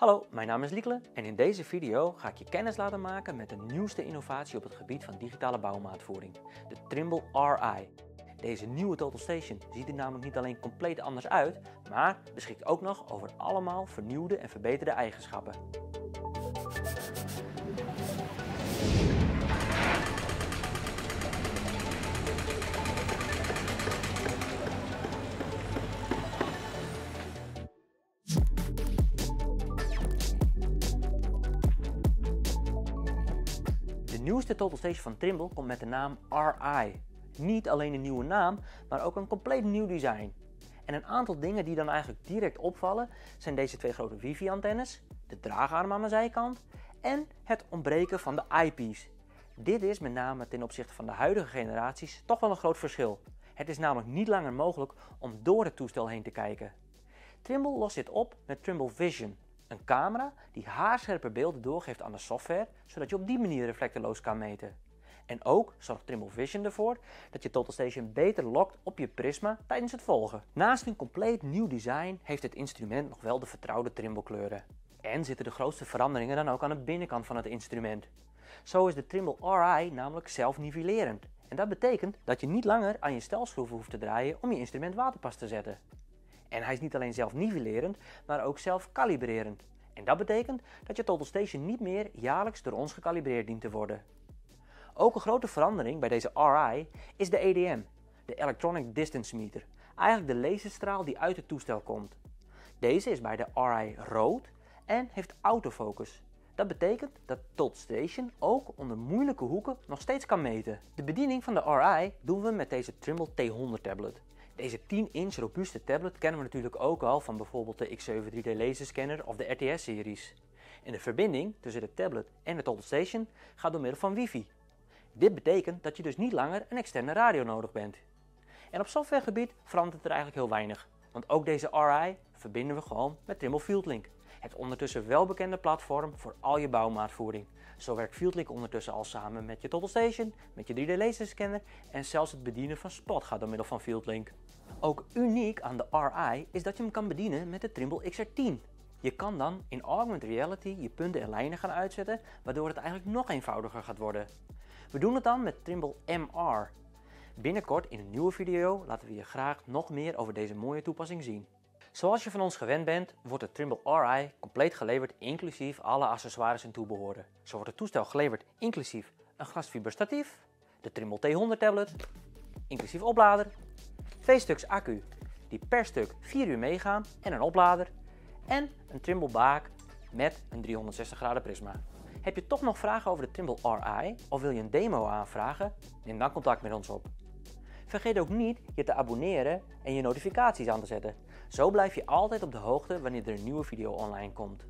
Hallo, mijn naam is Liekle en in deze video ga ik je kennis laten maken met de nieuwste innovatie op het gebied van digitale bouwmaatvoering, de Trimble RI. Deze nieuwe Total Station ziet er namelijk niet alleen compleet anders uit, maar beschikt ook nog over allemaal vernieuwde en verbeterde eigenschappen. Nieuwste Total Station van Trimble komt met de naam RI. Niet alleen een nieuwe naam, maar ook een compleet nieuw design. En een aantal dingen die dan eigenlijk direct opvallen zijn deze twee grote wifi-antennes, de draagarm aan de zijkant en het ontbreken van de eyepiece. Dit is met name ten opzichte van de huidige generaties toch wel een groot verschil. Het is namelijk niet langer mogelijk om door het toestel heen te kijken. Trimble lost dit op met Trimble Vision, een camera die haarscherpe beelden doorgeeft aan de software, zodat je op die manier reflecteloos kan meten. En ook zorgt Trimble Vision ervoor dat je Total Station beter lokt op je prisma tijdens het volgen. Naast een compleet nieuw design heeft het instrument nog wel de vertrouwde Trimble kleuren. En zitten de grootste veranderingen dan ook aan de binnenkant van het instrument. Zo is de Trimble RI namelijk zelfnivellerend. En dat betekent dat je niet langer aan je stelschroeven hoeft te draaien om je instrument waterpas te zetten. En hij is niet alleen zelf nivellerend, maar ook zelf kalibrerend. En dat betekent dat je Total Station niet meer jaarlijks door ons gekalibreerd dient te worden. Ook een grote verandering bij deze RI is de EDM, de Electronic Distance Meter. Eigenlijk de laserstraal die uit het toestel komt. Deze is bij de RI rood en heeft autofocus. Dat betekent dat Total Station ook onder moeilijke hoeken nog steeds kan meten. De bediening van de RI doen we met deze Trimble T100 tablet. Deze 10-inch robuuste tablet kennen we natuurlijk ook al van bijvoorbeeld de X7 3D laserscanner of de RTS-series. En de verbinding tussen de tablet en de Total Station gaat door middel van wifi. Dit betekent dat je dus niet langer een externe radio nodig bent. En op softwaregebied verandert er eigenlijk heel weinig, want ook deze RI verbinden we gewoon met Trimble FieldLink. Het ondertussen welbekende platform voor al je bouwmaatvoering. Zo werkt FieldLink ondertussen al samen met je Total Station, met je 3D laserscanner en zelfs het bedienen van Spot gaat door middel van FieldLink. Ook uniek aan de RI is dat je hem kan bedienen met de Trimble XR10. Je kan dan in augmented reality je punten en lijnen gaan uitzetten, waardoor het eigenlijk nog eenvoudiger gaat worden. We doen het dan met Trimble MR. Binnenkort in een nieuwe video laten we je graag nog meer over deze mooie toepassing zien. Zoals je van ons gewend bent, wordt de Trimble RI compleet geleverd inclusief alle accessoires en toebehoren. Zo wordt het toestel geleverd inclusief een glasfiberstatief, de Trimble T100 tablet, inclusief oplader, twee stuks accu die per stuk 4 uur meegaan en een oplader en een Trimble baak met een 360 graden prisma. Heb je toch nog vragen over de Trimble RI of wil je een demo aanvragen? Neem dan contact met ons op. Vergeet ook niet je te abonneren en je notificaties aan te zetten. Zo blijf je altijd op de hoogte wanneer er een nieuwe video online komt.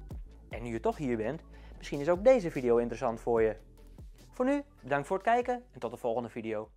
En nu je toch hier bent, misschien is ook deze video interessant voor je. Voor nu, bedankt voor het kijken en tot de volgende video.